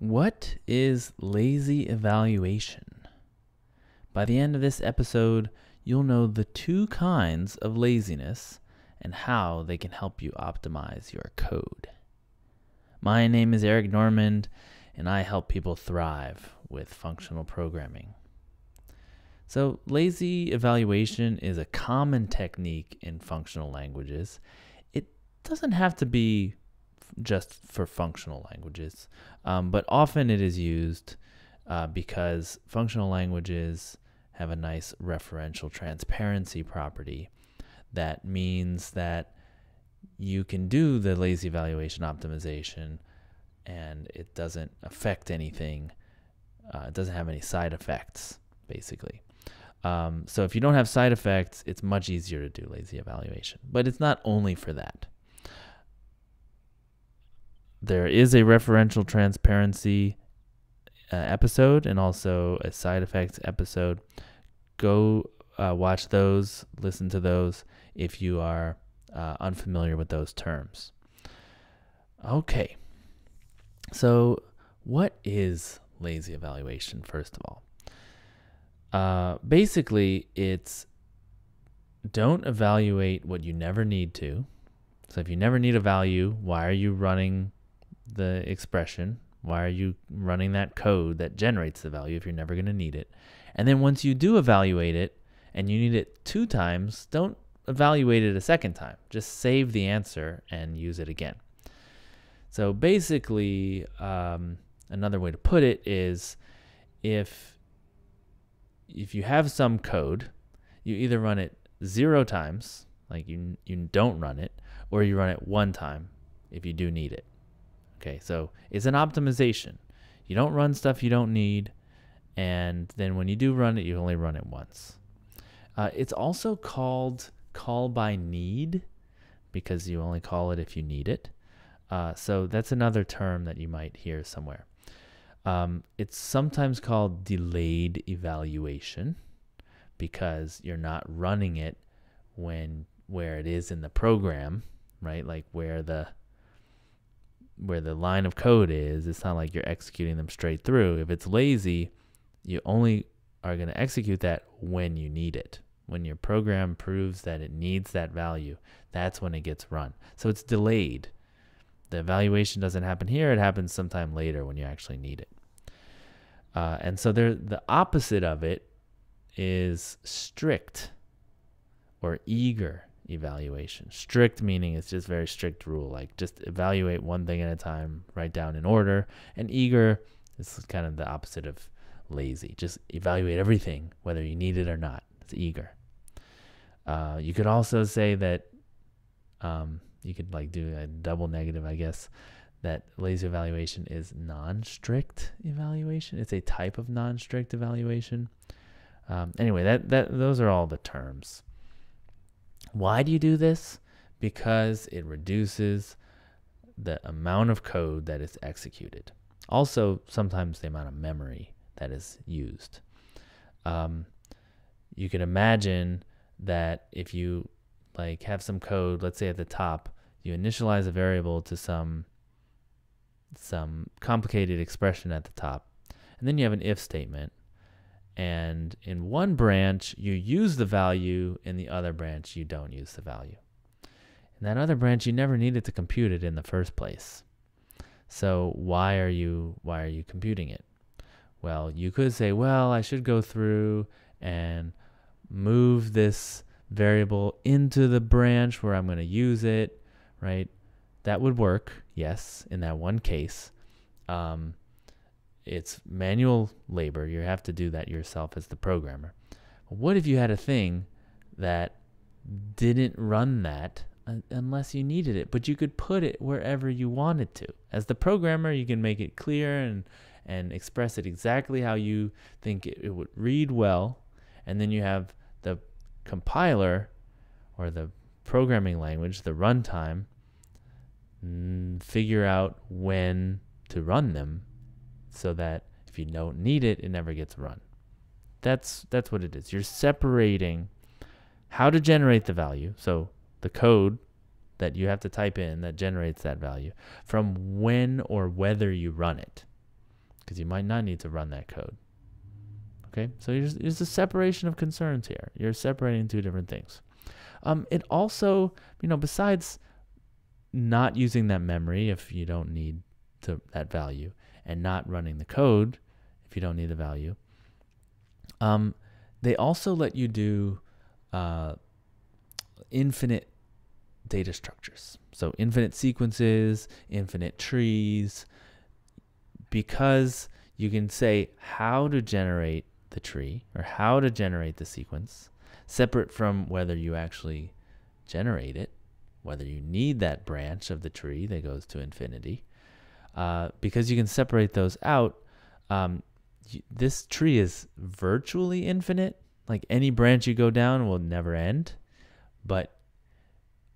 What is lazy evaluation? By the end of this episode, you'll know the two kinds of laziness and how they can help you optimize your code. My name is Eric Normand, and I help people thrive with functional programming. So, lazy evaluation is a common technique in functional languages. It doesn't have to be just for functional languages, um, but often it is used uh, because functional languages have a nice referential transparency property that means that you can do the lazy evaluation optimization and it doesn't affect anything. Uh, it doesn't have any side effects, basically. Um, so if you don't have side effects, it's much easier to do lazy evaluation. But it's not only for that. There is a referential transparency uh, episode and also a side effects episode. Go uh, watch those, listen to those if you are uh, unfamiliar with those terms. Okay. So, what is lazy evaluation, first of all? Uh, basically, it's don't evaluate what you never need to. So, if you never need a value, why are you running the expression? Why are you running that code that generates the value if you're never going to need it? And then once you do evaluate it and you need it two times, don't evaluate it a second time. Just save the answer and use it again. So basically, um, another way to put it is if if you have some code, you either run it zero times, like you you don't run it, or you run it one time if you do need it. Okay, so it's an optimization. You don't run stuff you don't need, and then when you do run it, you only run it once. Uh, it's also called call by need because you only call it if you need it. Uh, so that's another term that you might hear somewhere. Um, it's sometimes called delayed evaluation because you're not running it when where it is in the program, right? Like where the where the line of code is. It's not like you're executing them straight through. If it's lazy, you only are going to execute that when you need it. When your program proves that it needs that value, that's when it gets run. So it's delayed. The evaluation doesn't happen here, it happens sometime later when you actually need it. Uh, and so there, the opposite of it is strict or eager evaluation. Strict meaning it's just very strict rule, like just evaluate one thing at a time, write down in order. And eager is kind of the opposite of lazy. Just evaluate everything, whether you need it or not. It's eager. Uh, you could also say that um, you could like do a double negative, I guess. That lazy evaluation is non-strict evaluation. It's a type of non-strict evaluation. Um, anyway, that that those are all the terms. Why do you do this? Because it reduces the amount of code that is executed. Also, sometimes the amount of memory that is used. Um, you can imagine that if you like have some code, let's say at the top, you initialize a variable to some some complicated expression at the top, and then you have an if statement, and in one branch, you use the value. In the other branch, you don't use the value. In that other branch, you never needed to compute it in the first place. So why are you why are you computing it? Well, you could say, well, I should go through and move this variable into the branch where I'm going to use it, right? That would work, yes, in that one case. Um, it's manual labor. You have to do that yourself as the programmer. what if you had a thing that didn't run that unless you needed it, but you could put it wherever you wanted to? As the programmer, you can make it clear and and express it exactly how you think it, it would read well, and then you have the compiler or the programming language, the runtime, figure out when to run them so that if you don't need it, it never gets run. That's that's what it is. You're separating how to generate the value, so the code that you have to type in that generates that value from when or whether you run it. because you might not need to run that code. Okay, so there's, a separation of concerns here. You're separating two different things. Um, it also, you know, besides not using that memory if you don't need to, that value, and not running the code if you don't need the value, um, they also let you do uh, infinite data structures. So infinite sequences, infinite trees, because you can say how to generate the tree or how to generate the sequence, separate from whether you actually generate it, whether you need that branch of the tree that goes to infinity. Uh, because you can separate those out, um, this tree is virtually infinite. Like any branch you go down will never end, but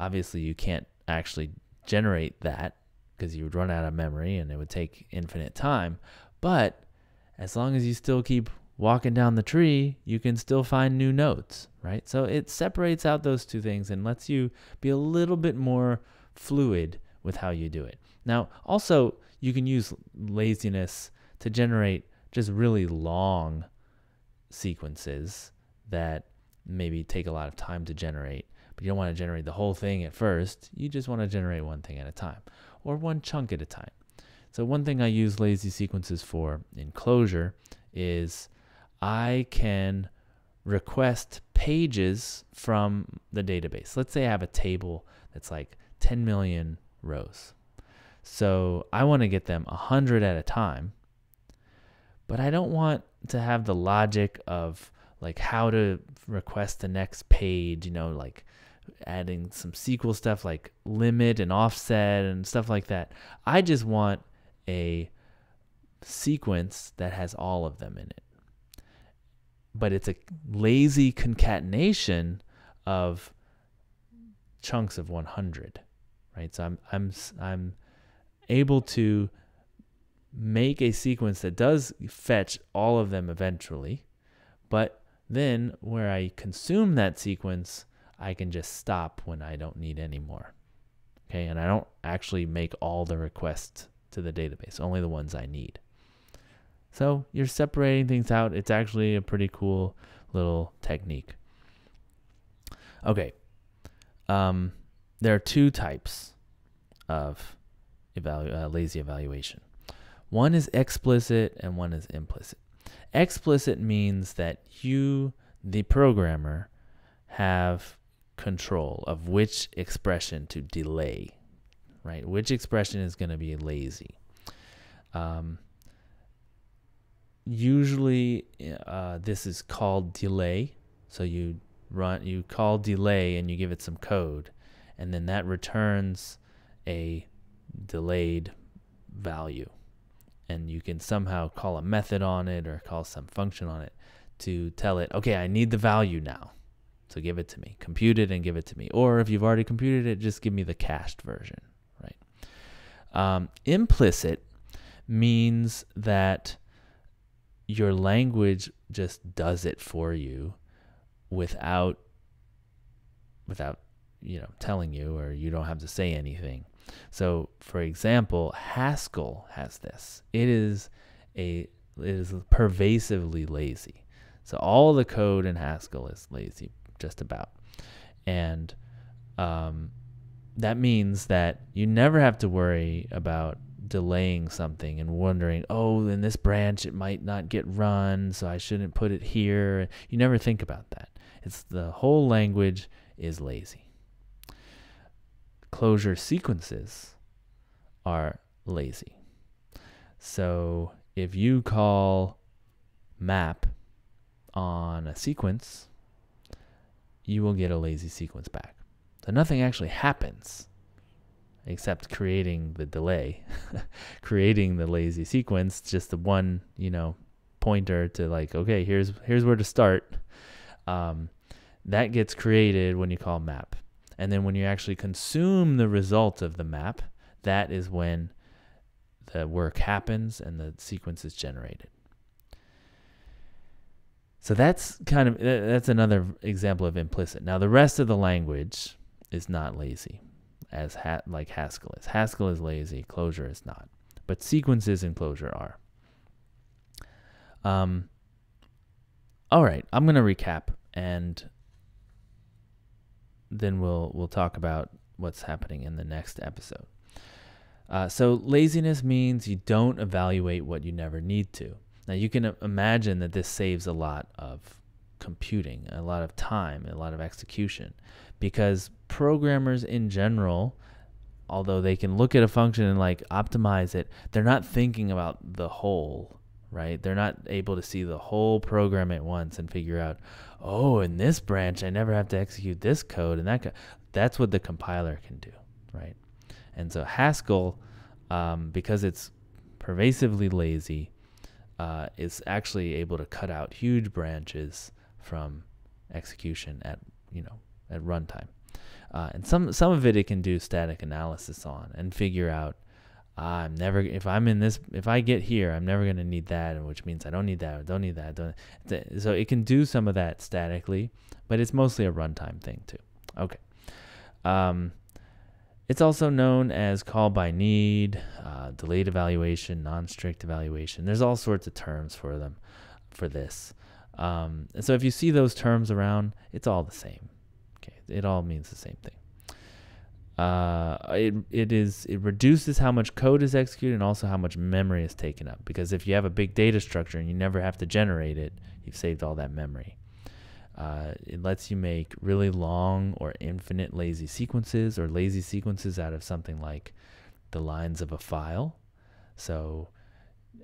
obviously you can't actually generate that because you would run out of memory and it would take infinite time. But as long as you still keep walking down the tree, you can still find new nodes, right? So it separates out those two things and lets you be a little bit more fluid with how you do it. Now, also, you can use laziness to generate just really long sequences that maybe take a lot of time to generate, but you don't want to generate the whole thing at first. You just want to generate one thing at a time or one chunk at a time. So, one thing I use lazy sequences for in Clojure is I can request pages from the database. Let's say I have a table that's like 10 million rows. So I want to get them 100 at a time, but I don't want to have the logic of like how to request the next page, you know, like adding some SQL stuff like limit and offset and stuff like that. I just want a sequence that has all of them in it but it's a lazy concatenation of chunks of 100 right so i'm i'm i'm able to make a sequence that does fetch all of them eventually but then where i consume that sequence i can just stop when i don't need any more okay and i don't actually make all the requests to the database only the ones i need so you're separating things out. It's actually a pretty cool little technique. Okay. Um, there are two types of evalu- uh, lazy evaluation. One is explicit and one is implicit. Explicit means that you, the programmer, have control of which expression to delay, right? Which expression is going to be lazy. Um, usually uh, this is called delay. So you run, you call delay and you give it some code, and then that returns a delayed value. And you can somehow call a method on it or call some function on it to tell it, okay, I need the value now. So give it to me. Compute it and give it to me. Or if you've already computed it, just give me the cached version, right? Um, implicit means that your language just does it for you without without you know telling you or you don't have to say anything so for example haskell has this it is a it is pervasively lazy so all the code in haskell is lazy just about and um, that means that you never have to worry about delaying something and wondering, oh, in this branch it might not get run, so I shouldn't put it here. You never think about that. It's the whole language is lazy. Clojure sequences are lazy. So if you call map on a sequence, you will get a lazy sequence back. So nothing actually happens except creating the delay, creating the lazy sequence, just the one, you know, pointer to like, okay, here's here's where to start. Um, that gets created when you call map. And then when you actually consume the result of the map, that is when the work happens and the sequence is generated. So that's kind of that's another example of implicit. Now the rest of the language is not lazy as ha- like Haskell is. Haskell is lazy, Clojure is not. But sequences in Clojure are. Um, all right, I'm going to recap and then we'll we'll talk about what's happening in the next episode. Uh, so laziness means you don't evaluate what you never need to. Now you can imagine that this saves a lot of computing, a lot of time, a lot of execution, because programmers in general, although they can look at a function and like optimize it, they're not thinking about the whole, right? They're not able to see the whole program at once and figure out, oh, in this branch I never have to execute this code and that. Co-. That's what the compiler can do, right? And so Haskell, um, because it's pervasively lazy, uh, is actually able to cut out huge branches from execution at you know at runtime. Uh, and some some of it it can do static analysis on and figure out I'm never if I'm in this if I get here I'm never going to need that which means I don't need that I don't need that don't, so it can do some of that statically but it's mostly a runtime thing too okay um, it's also known as call by need, uh, delayed evaluation, non-strict evaluation. There's all sorts of terms for them, for this. Um, and so if you see those terms around, it's all the same. Okay, it all means the same thing. Uh, it it is it reduces how much code is executed and also how much memory is taken up. Because if you have a big data structure and you never have to generate it, you've saved all that memory. Uh, it lets you make really long or infinite lazy sequences or lazy sequences out of something like the lines of a file. So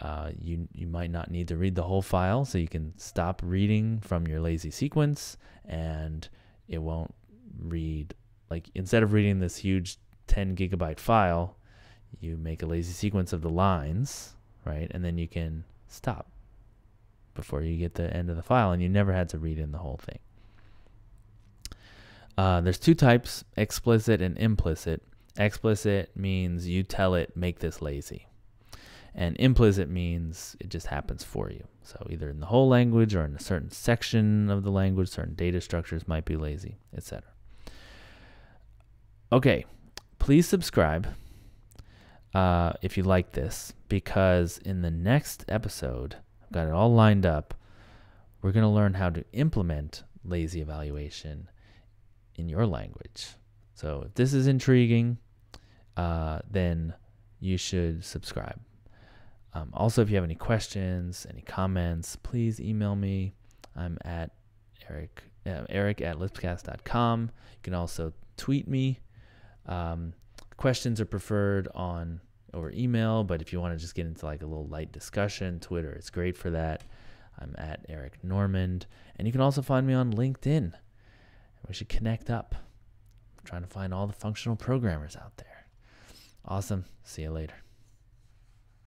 uh, you you might not need to read the whole file, so you can stop reading from your lazy sequence, and it won't read like instead of reading this huge 10 gigabyte file, you make a lazy sequence of the lines, right? And then you can stop before you get the end of the file, and you never had to read in the whole thing. Uh, there's two types, explicit and implicit. Explicit means you tell it, make this lazy. And implicit means it just happens for you. So either in the whole language or in a certain section of the language, certain data structures might be lazy, etc. Okay, please subscribe uh, if you like this, because in the next episode, I've got it all lined up. We're going to learn how to implement lazy evaluation in your language. So if this is intriguing, uh, then you should subscribe. Um, also, if you have any questions, any comments, please email me. I'm at Eric, uh, Eric at lispcast.com. You can also tweet me. Um, questions are preferred on over email, but if you want to just get into like a little light discussion, Twitter is great for that. I'm at Eric Normand, and you can also find me on LinkedIn. We should connect up. I'm trying to find all the functional programmers out there. Awesome. See you later.